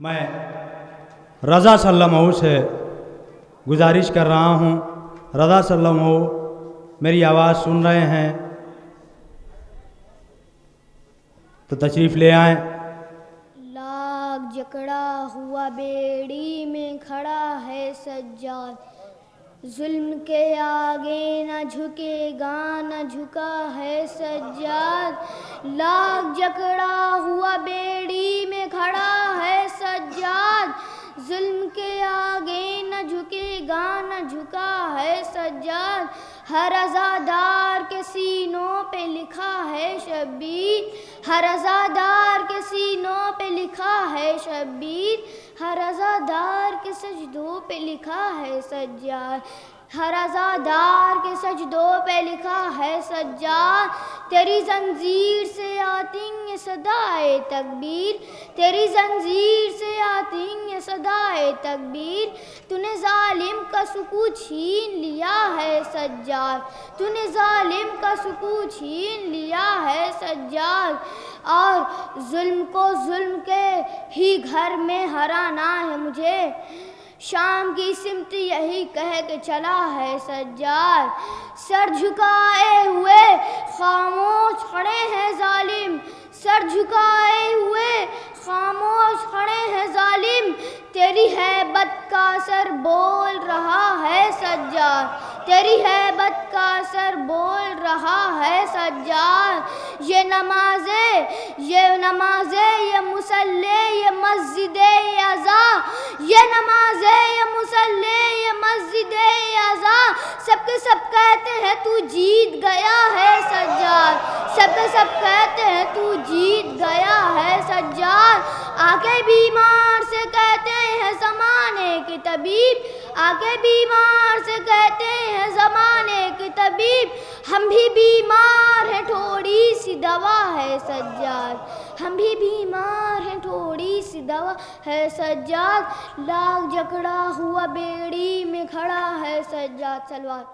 میں رضا صلی اللہ علیہ سے گزارش کر رہا ہوں۔ رضا صلی اللہ علیہ میری آواز سن رہے ہیں۔ تو تشریف لے آئیں۔ لاگ جکڑا ہوا بیڑی میں کھڑا ہے سجاد۔ ظلم کے آگے نہ جھکے گا، نہ جھکا ہے سجاد۔ لاگ جکڑا ہوا بیڑی میں کھڑا ظلم کے آگے نہ جھکے گا، نہ جھکا ہے سجاد۔ ہر ازادار کے سینوں پہ لکھا ہے شبیر ہر ازادار کے سینوں پہ لکھا ہے شبیر ہر ازادار کے سجدوں پہ لکھا ہے سجاد۔ ہر ازادار کے سجدوں پہ لکھا ہے سجاد۔ تیری زنجیر سے آتیں صدائے تکبیر۔ تیری زنجیر سے آتیں صدائے تکبیر۔ تو نے ظالم کا سکو چھین لیا ہے سجاد۔ تو نے ظالم کا سکو چھین لیا ہے سجاد۔ اور ظلم کو ظلم کے ہی گھر میں ہرانا ہے مجھے۔ شام کی سمت یہی کہہ کے چلا ہے سجاد۔ سر جھکائے ہوئے خاموش کھڑے ہیں ظالم۔ سر جھکائے ہوئے خاموش کھڑے ہیں ظالم۔ تیری حیبت کا سر بول رہا ہے سجاد۔ تیری حیبت کا سر بول ہے سجاد، یہ نمازیں یہ نمازیں، یہ مسلح یہ مسجد ازا یہ نمازیں، یہ مسلح یہ مسجد ازا سب کے سب کہتے ہیں تو جیت گیا ہے سجاد۔ سب کے سب کہتے ہیں تو جیت گیا ہے سجاد۔ آگے بیمار سے کہتے ہیں زمانے کی طبیب۔ آگے بیمار سے کہتے ہیں زمانے کی طبیب۔ ہم بھی بیمار ہیں، تھوڑی سی دوا ہے سجاد۔ ہم بھی بیمار ہیں، تھوڑی سی دوا ہے سجاد۔ لاگ جکڑا ہوا بیڑی میں کھڑا ہے سجاد، سلوار۔